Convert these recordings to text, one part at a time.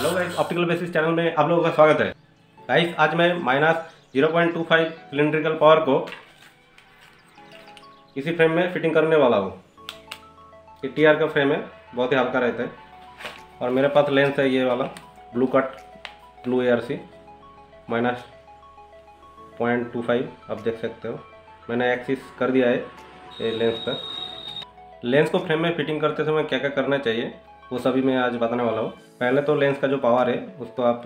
Hello guys optical basis channel में आप लोगों का स्वागत है। गाइस आज मैं minus zero point two five cylindrical power को इसी फ्रेम में फिटिंग करने वाला हूँ। ये टी आर का फ्रेम है, बहुत ही हल्का रहता है। और मेरे पास लेंस है ये वाला blue cut blue air C minus point two five आप देख सकते हो। मैंने एक्सिस कर दिया है ये लेंस का। लेंस को फ्रेम में फिटिंग करते समय क्या क्या करना चाहिए, वो सभी मैं आज बताने वाला हूँ। पहले तो लेंस का जो पावर है उसको आप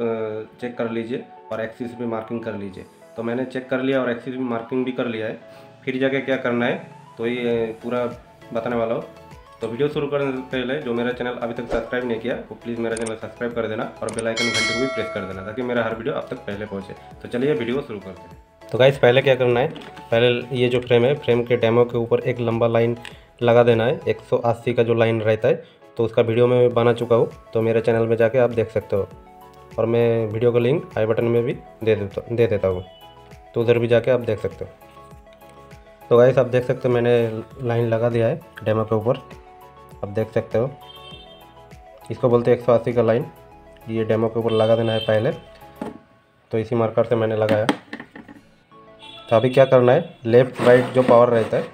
चेक कर लीजिए और एक्सिस भी मार्किंग कर लीजिए। तो मैंने चेक कर लिया और एक्सिस भी मार्किंग भी कर लिया है। फिर जाके क्या करना है तो ये पूरा बताने वाला हो। तो वीडियो शुरू करने से पहले जो मेरा चैनल अभी तक सब्सक्राइब नहीं किया, वो प्लीज़ मेरा चैनल सब्सक्राइब कर देना और बेल आइकन घंटे को भी प्रेस कर देना, ताकि मेरा हर वीडियो अब तक पहले पहुँचे। तो चलिए वीडियो शुरू करते हैं। तो गाइस पहले क्या करना है? पहले ये जो फ्रेम है फ्रेम के डेमो के ऊपर एक लंबा लाइन लगा देना है। 180 का जो लाइन रहता है तो उसका वीडियो मैं बना चुका हूँ तो मेरे चैनल में जाके आप देख सकते हो। और मैं वीडियो का लिंक आई बटन में भी दे देता दे देता हूँ तो उधर भी जाके आप देख सकते हो। तो गाइस आप देख सकते हो मैंने लाइन लगा दिया है डेमो के ऊपर। आप देख सकते हो। इसको बोलते हैं एक सौ अस्सी का लाइन। ये डेमो के ऊपर लगा देना है पहले तो इसी मार्कर से मैंने लगाया। तो अभी क्या करना है लेफ़्ट राइट जो पावर रहता है,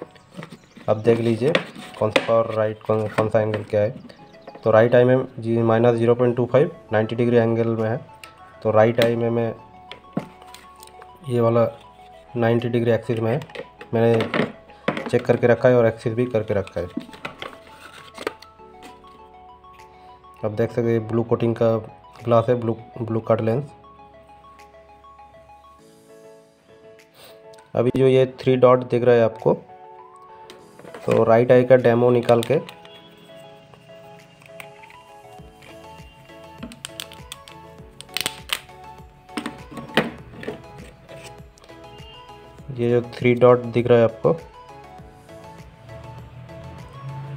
आप देख लीजिए। कौन सा पावर राइट कौन कौन सा एंगल क्या है? तो राइट आई में जी minus zero point two five ninety degree angle में है। तो राइट आई में मैं ये वाला नाइन्टी डिग्री एक्सिस में है। मैंने चेक करके रखा है और एक्सिस भी करके रखा है। अब देख सकते हैं ब्लू कोटिंग का ग्लास है ब्लू ब्लू कट लेंस अभी जो ये थ्री डॉट दिख रहा है आपको तो राइट आई का डेमो निकाल के। ये जो थ्री डॉट दिख रहा है आपको,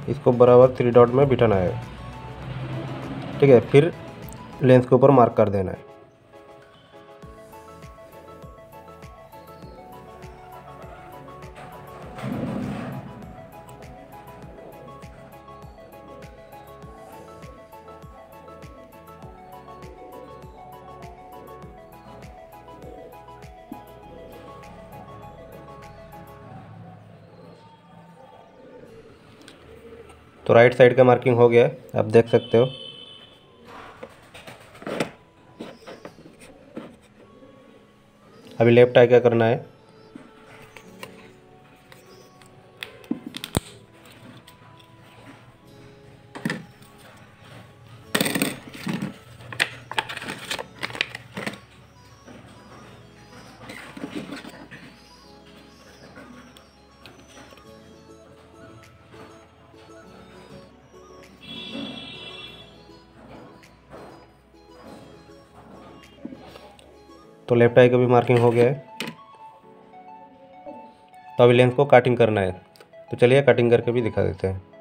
इसको बराबर थ्री डॉट में बिठाना है। ठीक है, फिर लेंस के ऊपर मार्क कर देना है। तो राइट साइड का मार्किंग हो गया है, आप देख सकते हो। अभी लेफ़्ट आई क्या करना है? तो लेफ़्ट आई का भी मार्किंग हो गया है। तो अभी लेंथ को कटिंग करना है। तो चलिए कटिंग करके भी दिखा देते हैं।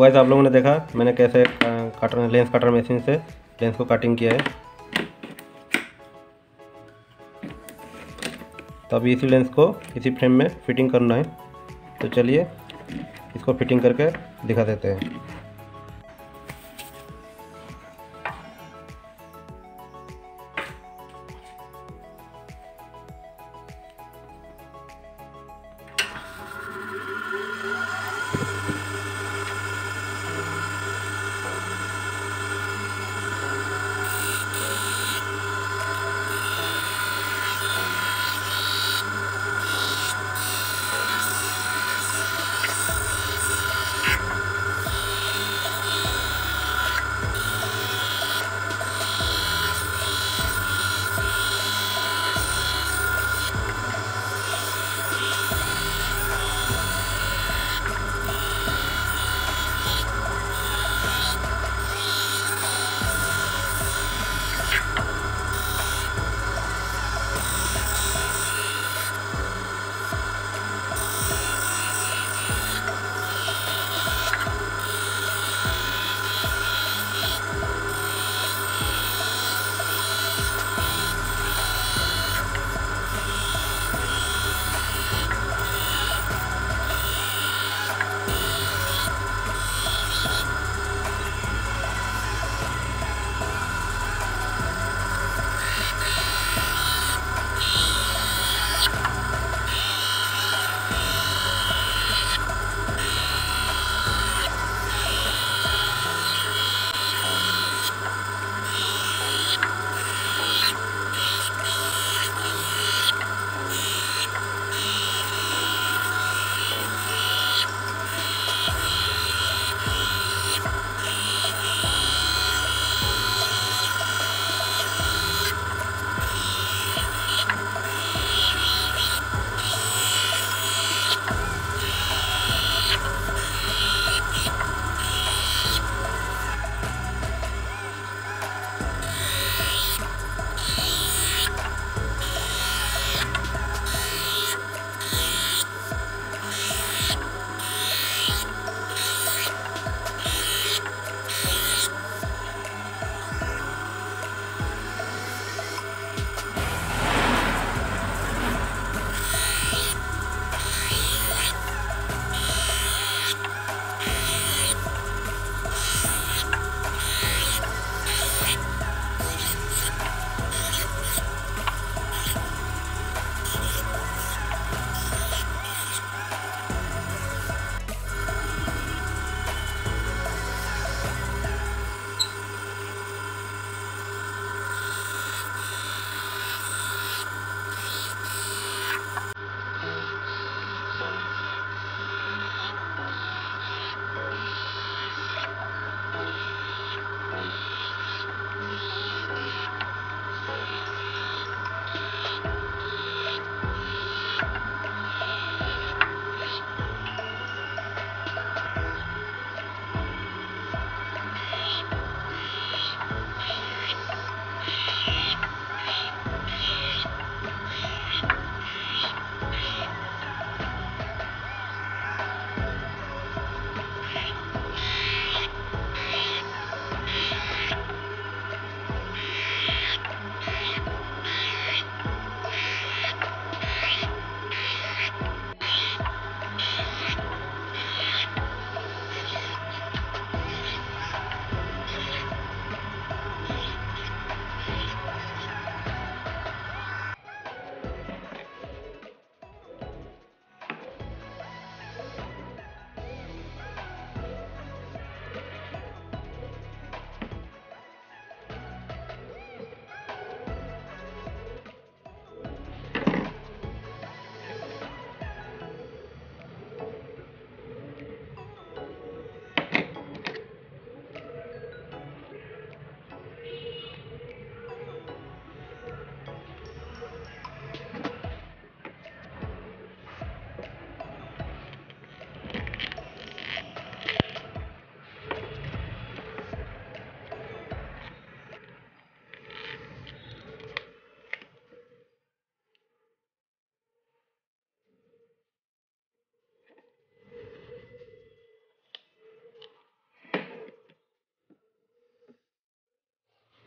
तो वैसे आप लोगों ने देखा मैंने कैसे कटर लेंस कटर मशीन से लेंस को कटिंग किया है। तो अभी इसी लेंस को इसी फ्रेम में फिटिंग करना है। तो चलिए इसको फिटिंग करके दिखा देते हैं।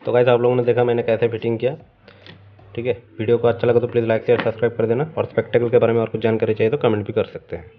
तो गाइस आप लोगों ने देखा मैंने कैसे फिटिंग किया। ठीक है? वीडियो को अच्छा लगा तो प्लीज़ लाइक शेयर सब्सक्राइब कर देना और स्पेक्टेकल के बारे में और कुछ जानकारी चाहिए तो कमेंट भी कर सकते हैं।